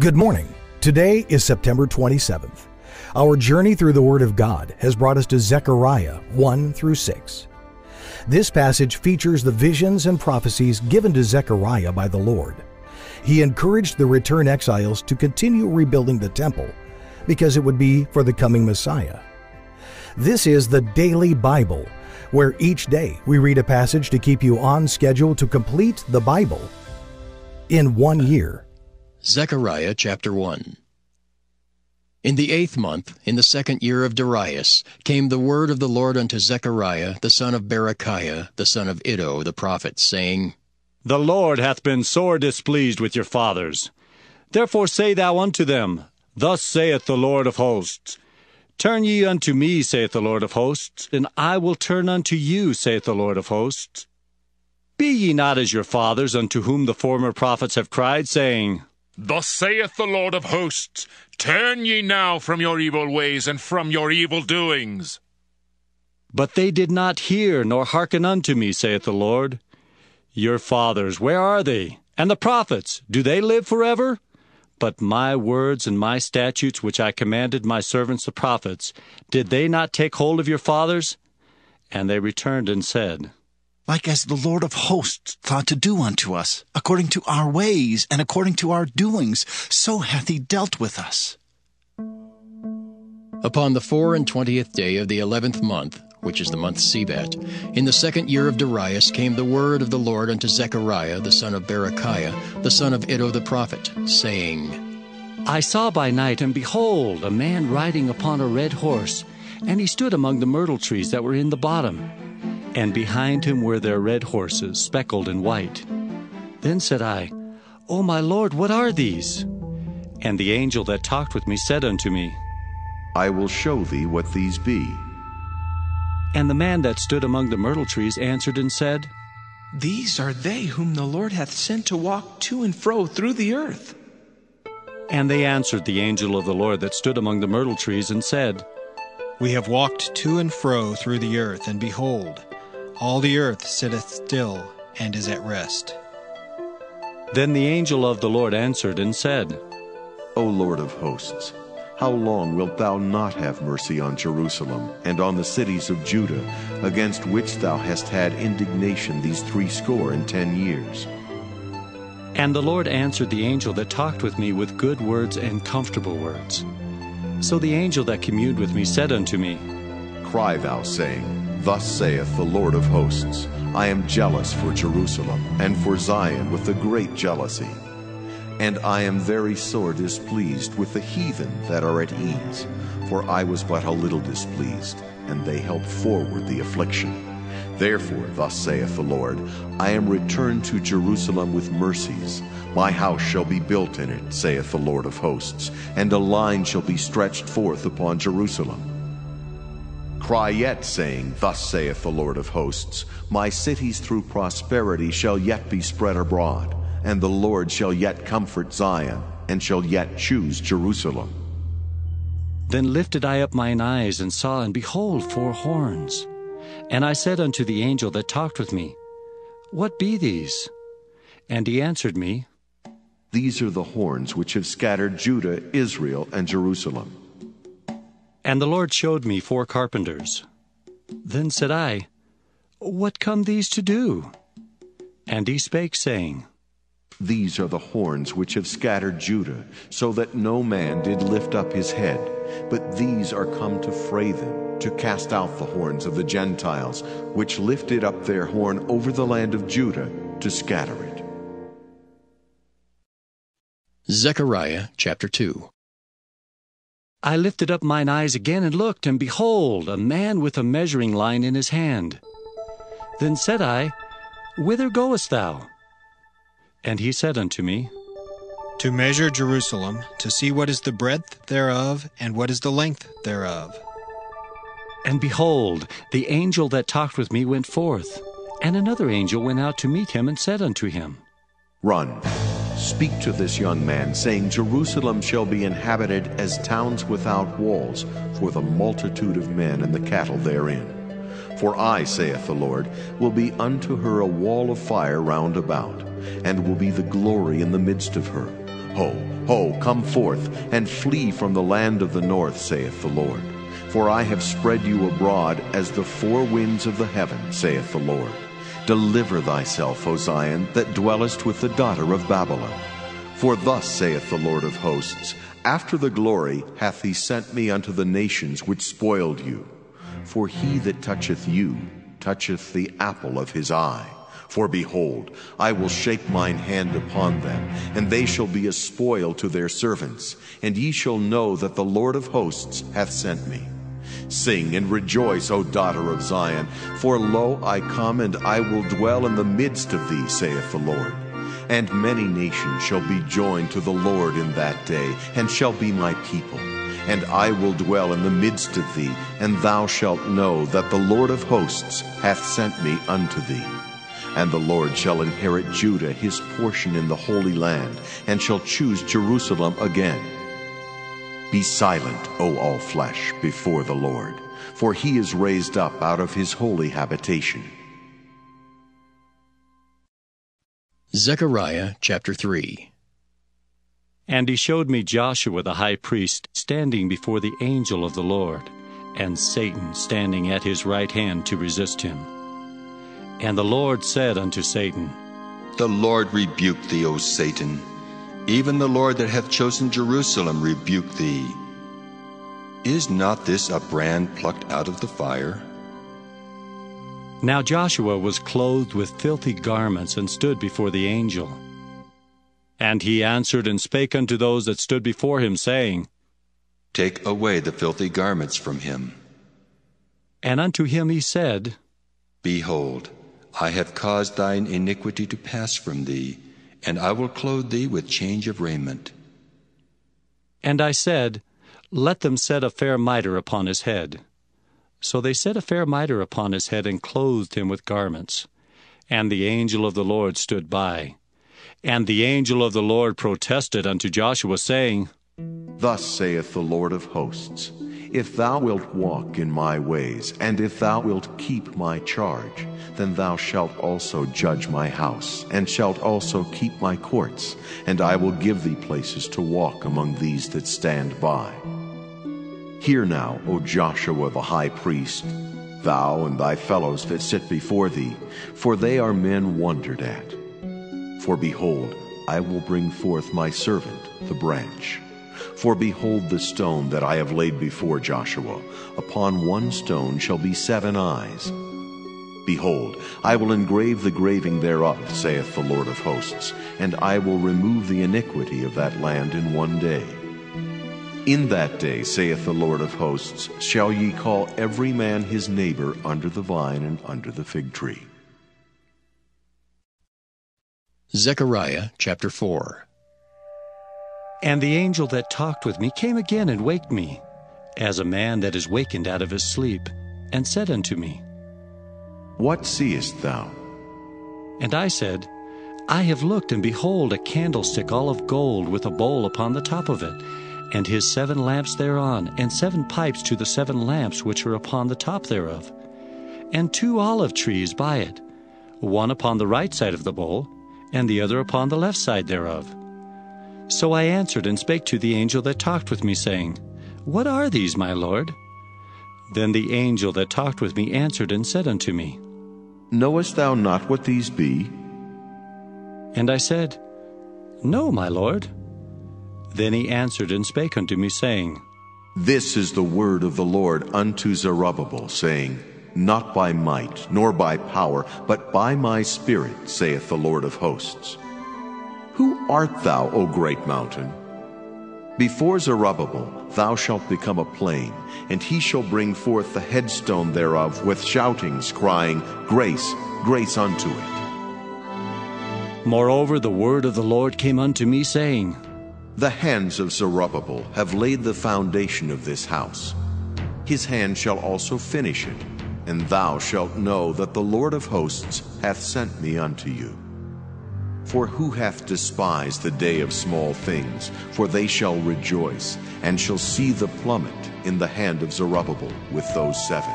Good morning. Today is September 27th. Our journey through the Word of God has brought us to Zechariah 1 through 6. This passage features the visions and prophecies given to Zechariah by the Lord. He encouraged the returned exiles to continue rebuilding the temple because it would be for the coming Messiah. This is the Daily Bible, where each day we read a passage to keep you on schedule to complete the Bible in one year. Zechariah chapter 1 In the eighth month, in the second year of Darius, came the word of the Lord unto Zechariah the son of Berechiah, the son of Iddo the prophet, saying, The Lord hath been sore displeased with your fathers. Therefore say thou unto them, Thus saith the Lord of hosts, Turn ye unto me, saith the Lord of hosts, and I will turn unto you, saith the Lord of hosts. Be ye not as your fathers, unto whom the former prophets have cried, saying, Thus saith the Lord of hosts Turn ye now from your evil ways and from your evil doings. But they did not hear nor hearken unto me, saith the Lord. Your fathers, where are they? And the prophets, do they live forever? But my words and my statutes, which I commanded my servants the prophets, did they not take hold of your fathers? And they returned and said, like as the Lord of hosts thought to do unto us, according to our ways and according to our doings, so hath he dealt with us. Upon the four and twentieth day of the eleventh month, which is the month Sebat, in the second year of Darius came the word of the Lord unto Zechariah the son of Berechiah, the son of Iddo the prophet, saying, I saw by night, and behold, a man riding upon a red horse, and he stood among the myrtle trees that were in the bottom and behind him were there red horses, speckled and white. Then said I, O my Lord, what are these? And the angel that talked with me said unto me, I will show thee what these be. And the man that stood among the myrtle trees answered and said, These are they whom the Lord hath sent to walk to and fro through the earth. And they answered the angel of the Lord that stood among the myrtle trees and said, We have walked to and fro through the earth, and behold, all the earth sitteth still and is at rest. Then the angel of the Lord answered and said, O Lord of hosts, how long wilt thou not have mercy on Jerusalem and on the cities of Judah, against which thou hast had indignation these threescore and ten years? And the Lord answered the angel that talked with me with good words and comfortable words. So the angel that communed with me said unto me, Cry thou, saying, Thus saith the Lord of hosts, I am jealous for Jerusalem and for Zion with a great jealousy. And I am very sore displeased with the heathen that are at ease, for I was but a little displeased, and they helped forward the affliction. Therefore, thus saith the Lord, I am returned to Jerusalem with mercies. My house shall be built in it, saith the Lord of hosts, and a line shall be stretched forth upon Jerusalem. Cry yet, saying, Thus saith the Lord of hosts, My cities through prosperity shall yet be spread abroad, and the Lord shall yet comfort Zion, and shall yet choose Jerusalem. Then lifted I up mine eyes, and saw, and behold, four horns. And I said unto the angel that talked with me, What be these? And he answered me, These are the horns which have scattered Judah, Israel, and Jerusalem. And the Lord showed me four carpenters. Then said I, What come these to do? And he spake, saying, These are the horns which have scattered Judah, so that no man did lift up his head. But these are come to fray them, to cast out the horns of the Gentiles, which lifted up their horn over the land of Judah, to scatter it. Zechariah chapter 2 I lifted up mine eyes again and looked, and behold, a man with a measuring line in his hand. Then said I, Whither goest thou? And he said unto me, To measure Jerusalem, to see what is the breadth thereof, and what is the length thereof. And behold, the angel that talked with me went forth, and another angel went out to meet him and said unto him, Run Speak to this young man, saying, Jerusalem shall be inhabited as towns without walls, for the multitude of men and the cattle therein. For I, saith the Lord, will be unto her a wall of fire round about, and will be the glory in the midst of her. Ho, ho, come forth, and flee from the land of the north, saith the Lord. For I have spread you abroad as the four winds of the heaven, saith the Lord. Deliver thyself, O Zion, that dwellest with the daughter of Babylon. For thus saith the Lord of hosts, After the glory hath he sent me unto the nations which spoiled you. For he that toucheth you toucheth the apple of his eye. For behold, I will shake mine hand upon them, and they shall be a spoil to their servants, and ye shall know that the Lord of hosts hath sent me. Sing and rejoice, O daughter of Zion, for lo, I come, and I will dwell in the midst of thee, saith the Lord. And many nations shall be joined to the Lord in that day, and shall be my people. And I will dwell in the midst of thee, and thou shalt know that the Lord of hosts hath sent me unto thee. And the Lord shall inherit Judah his portion in the Holy Land, and shall choose Jerusalem again. Be silent, O all flesh, before the Lord, for he is raised up out of his holy habitation. Zechariah chapter 3 And he showed me Joshua the high priest standing before the angel of the Lord, and Satan standing at his right hand to resist him. And the Lord said unto Satan, The Lord rebuke thee, O Satan. Even the Lord that hath chosen Jerusalem rebuke thee. Is not this a brand plucked out of the fire? Now Joshua was clothed with filthy garments, and stood before the angel. And he answered and spake unto those that stood before him, saying, Take away the filthy garments from him. And unto him he said, Behold, I have caused thine iniquity to pass from thee, and I will clothe thee with change of raiment. And I said, Let them set a fair mitre upon his head. So they set a fair mitre upon his head, and clothed him with garments. And the angel of the Lord stood by. And the angel of the Lord protested unto Joshua, saying, Thus saith the Lord of hosts If thou wilt walk in my ways, and if thou wilt keep my charge, then thou shalt also judge my house, and shalt also keep my courts, and I will give thee places to walk among these that stand by. Hear now, O Joshua the high priest, thou and thy fellows that sit before thee, for they are men wondered at. For behold, I will bring forth my servant, the branch. For behold the stone that I have laid before Joshua. Upon one stone shall be seven eyes. Behold, I will engrave the graving thereof, saith the Lord of hosts, and I will remove the iniquity of that land in one day. In that day, saith the Lord of hosts, shall ye call every man his neighbor under the vine and under the fig tree. Zechariah chapter 4 And the angel that talked with me came again and waked me, as a man that is wakened out of his sleep, and said unto me, What seest thou? And I said, I have looked, and behold, a candlestick all of gold, with a bowl upon the top of it, and his seven lamps thereon, and seven pipes to the seven lamps which are upon the top thereof, and two olive trees by it, one upon the right side of the bowl, and the other upon the left side thereof. So I answered and spake to the angel that talked with me, saying, What are these, my lord? Then the angel that talked with me answered and said unto me, Knowest thou not what these be? And I said, No, my lord. Then he answered and spake unto me, saying, This is the word of the Lord unto Zerubbabel, saying, Not by might, nor by power, but by my Spirit, saith the Lord of hosts. Who art thou, O great mountain? Before Zerubbabel thou shalt become a plain, and he shall bring forth the headstone thereof with shoutings, crying, Grace, grace unto it. Moreover, the word of the Lord came unto me, saying, The hands of Zerubbabel have laid the foundation of this house. His hand shall also finish it, and thou shalt know that the Lord of hosts hath sent me unto you. For who hath despised the day of small things? For they shall rejoice, and shall see the plummet in the hand of Zerubbabel with those seven.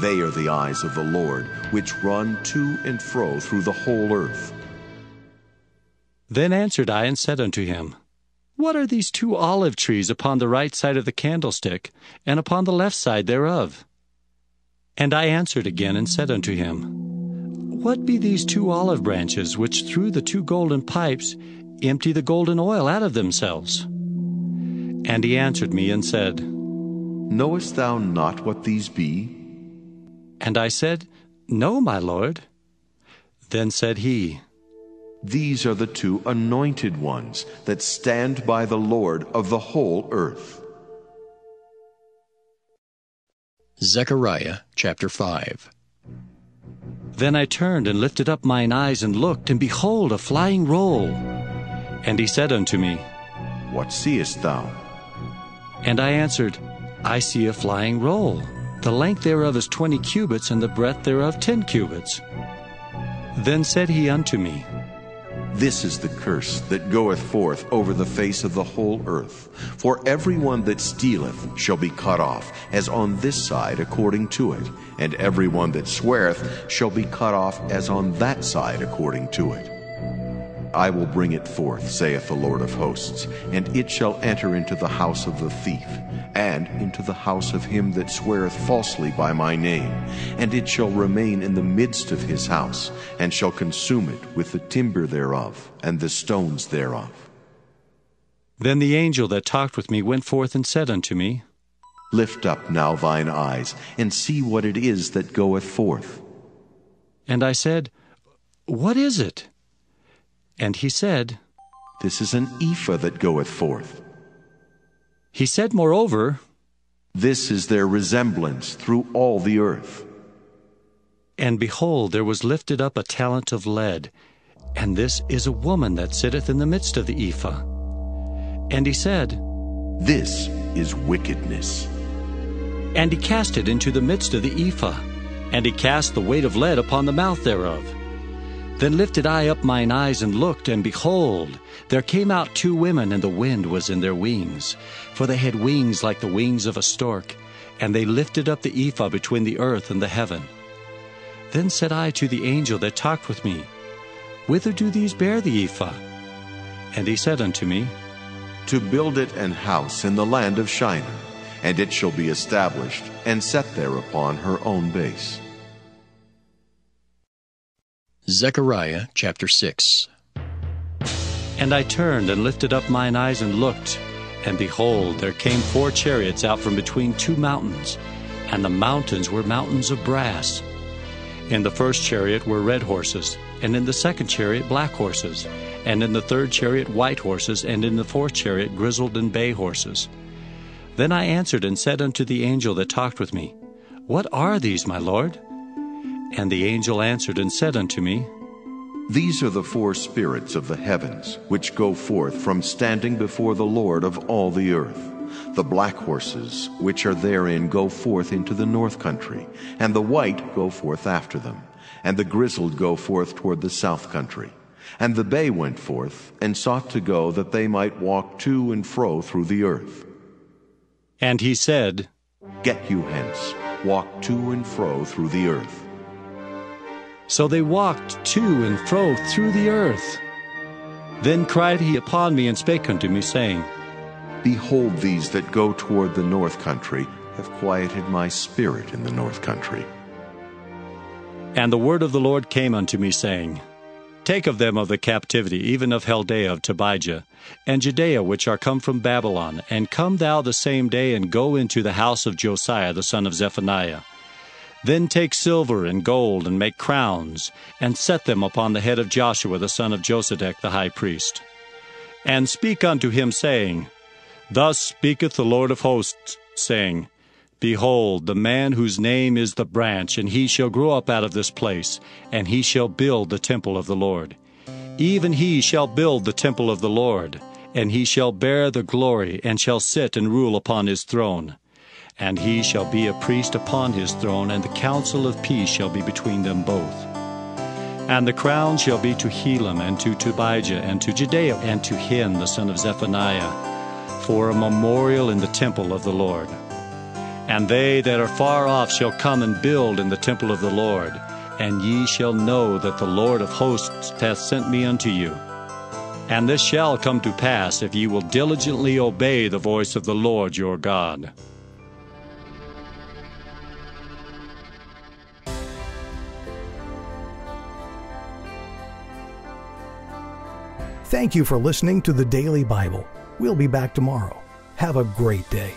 They are the eyes of the Lord, which run to and fro through the whole earth. Then answered I and said unto him, What are these two olive trees upon the right side of the candlestick, and upon the left side thereof? And I answered again and said unto him, What be these two olive branches which through the two golden pipes empty the golden oil out of themselves? And he answered me and said, Knowest thou not what these be? And I said, No, my lord. Then said he, These are the two anointed ones that stand by the Lord of the whole earth. Zechariah chapter 5 Then I turned and lifted up mine eyes and looked, and behold, a flying roll. And he said unto me, What seest thou? And I answered, I see a flying roll. The length thereof is twenty cubits, and the breadth thereof ten cubits. Then said he unto me, This is the curse that goeth forth over the face of the whole earth. For every one that stealeth shall be cut off, as on this side according to it, and every one that sweareth shall be cut off, as on that side according to it. I will bring it forth, saith the Lord of hosts, and it shall enter into the house of the thief, and into the house of him that sweareth falsely by my name, and it shall remain in the midst of his house, and shall consume it with the timber thereof, and the stones thereof. Then the angel that talked with me went forth and said unto me, Lift up now thine eyes, and see what it is that goeth forth. And I said, What is it? And he said, This is an ephah that goeth forth. He said moreover, This is their resemblance through all the earth. And behold, there was lifted up a talent of lead, and this is a woman that sitteth in the midst of the ephah. And he said, This is wickedness. And he cast it into the midst of the ephah, and he cast the weight of lead upon the mouth thereof. Then lifted I up mine eyes and looked, and behold, there came out two women, and the wind was in their wings. For they had wings like the wings of a stork, and they lifted up the ephah between the earth and the heaven. Then said I to the angel that talked with me, Whither do these bear the ephah? And he said unto me, To build it an house in the land of Shinar, and it shall be established and set there upon her own base. Zechariah chapter 6 And I turned and lifted up mine eyes and looked, and behold, there came four chariots out from between two mountains, and the mountains were mountains of brass. In the first chariot were red horses, and in the second chariot black horses, and in the third chariot white horses, and in the fourth chariot grizzled and bay horses. Then I answered and said unto the angel that talked with me, What are these, my lord? And the angel answered and said unto me, These are the four spirits of the heavens, which go forth from standing before the Lord of all the earth. The black horses, which are therein, go forth into the north country, and the white go forth after them, and the grizzled go forth toward the south country. And the bay went forth, and sought to go that they might walk to and fro through the earth. And he said, Get you hence, walk to and fro through the earth. So they walked to and fro through the earth. Then cried he upon me and spake unto me, saying, Behold, these that go toward the north country have quieted my spirit in the north country. And the word of the Lord came unto me, saying, Take of them of the captivity, even of Heldai of Tobijah, and Jedaiah, which are come from Babylon, and come thou the same day, and go into the house of Josiah the son of Zephaniah. Then take silver and gold, and make crowns, and set them upon the head of Joshua the son of Josedech the high priest. And speak unto him, saying, Thus speaketh the Lord of hosts, saying, Behold, the man whose name is the branch, and he shall grow up out of this place, and he shall build the temple of the Lord. Even he shall build the temple of the Lord, and he shall bear the glory, and shall sit and rule upon his throne. And he shall be a priest upon his throne, and the counsel of peace shall be between them both. And the crown shall be to Helem, and to Tobijah, and to Jedaiah, and to Hen the son of Zephaniah, for a memorial in the temple of the Lord. And they that are far off shall come and build in the temple of the Lord, and ye shall know that the Lord of hosts hath sent me unto you. And this shall come to pass if ye will diligently obey the voice of the Lord your God. Thank you for listening to the Daily Bible. We'll be back tomorrow. Have a great day.